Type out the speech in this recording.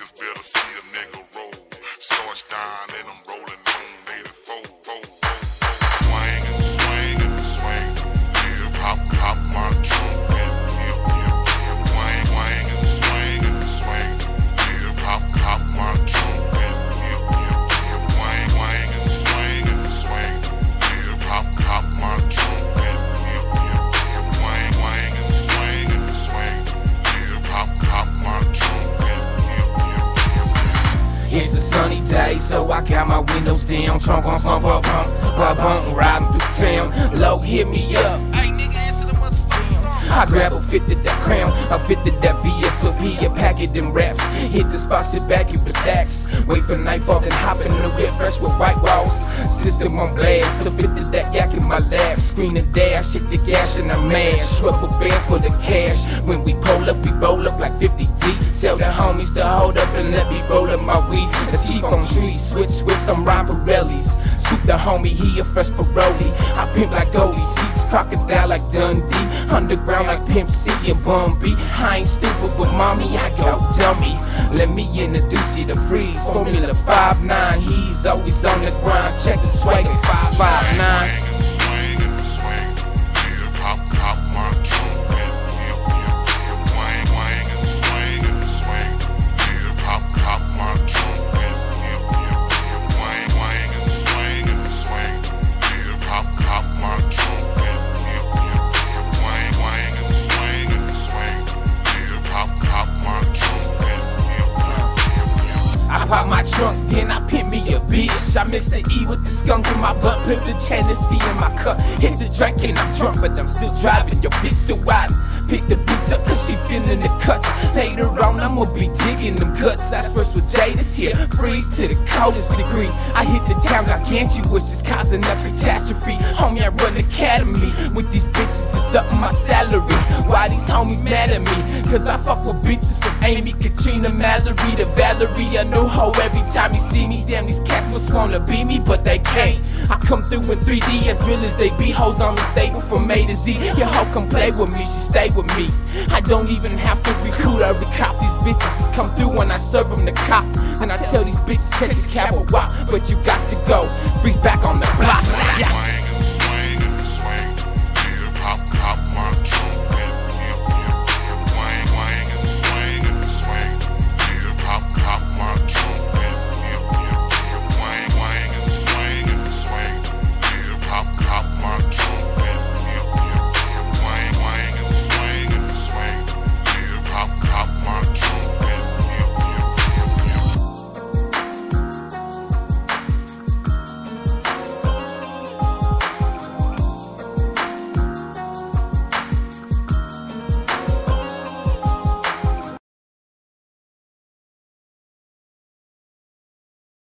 niggas better see a nigga It's a sunny day, so I got my windows down. Trunk on some bump, bump, bump, riding through town. Low, hit me up. Hey, nigga, answer the motherfucking. I grab a 50 that crown, a 50 that VSOP, a packet in wraps. Hit the spot, sit back and relax. Wait for nightfall, then hop in the whip, fresh with white walls. System on blast, a 50 that yak in my lap. Screen and dash, hit the gas and I mash. Rubber bands for the cash. When we pull up, we roll up like 50 deep. Tell the homies to hold and let me roll up my weed. Let's keep on trees, switch I'm riding Pirellis. Swoop the homie, he a fresh parolee. I pimp like goldie seats, crocodile like Dundee. Underground like Pimp C and Bun B. I ain't stupid, but mommy, I go dummy. Let me introduce you to Freeze. Formula 5-9, he's always on the grind. Check the swagger 559. Pop my trunk, then I pimp me a bitch. I mix the E with the skunk in my butt, put the Tennessee in my cup. Hit the drink and I'm drunk, but I'm still driving. Your bitch still riding. Pick the bitch up cause she feeling the cuts. Later on, I'ma be digging them cuts. That's first with Jada's here. Freeze to the coldest degree. I hit the town, gargantuous, just causing a catastrophe. Homie, I run academy. With these bitches, it's up my salary. Why these homies mad at me? Cause I fuck with bitches from Amy, Katrina, Mallory to Valerie. I know hoe every time you see me. Damn, these cats must wanna be me, but they can't. I come through in 3D as real as they be. Hoes on the stable from A to Z. Your hoe come play with me, she stay with me. I don't even have to recruit or recop these bitches. Just come through when I serve them the cop. And I tell these bitches catch a cab or wop, but you got to go. Freeze back on the block. Yeah.